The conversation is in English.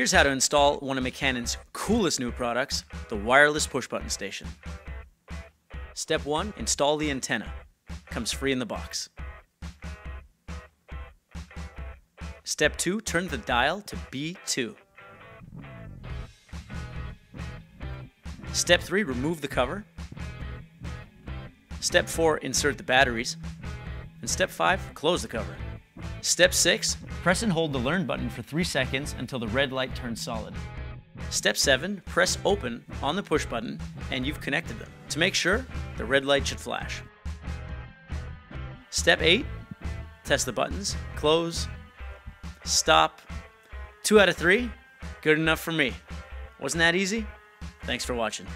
Here's how to install one of Mecanon's coolest new products, the wireless push button station. Step 1, install the antenna. Comes free in the box. Step 2, turn the dial to B2. Step 3, remove the cover. Step 4, insert the batteries. And step 5, close the cover. Step 6, press and hold the learn button for 3 seconds until the red light turns solid. Step 7, press open on the push button and you've connected them. To make sure, the red light should flash. Step 8, test the buttons, close, stop. 2 out of 3, good enough for me. Wasn't that easy? Thanks for watching.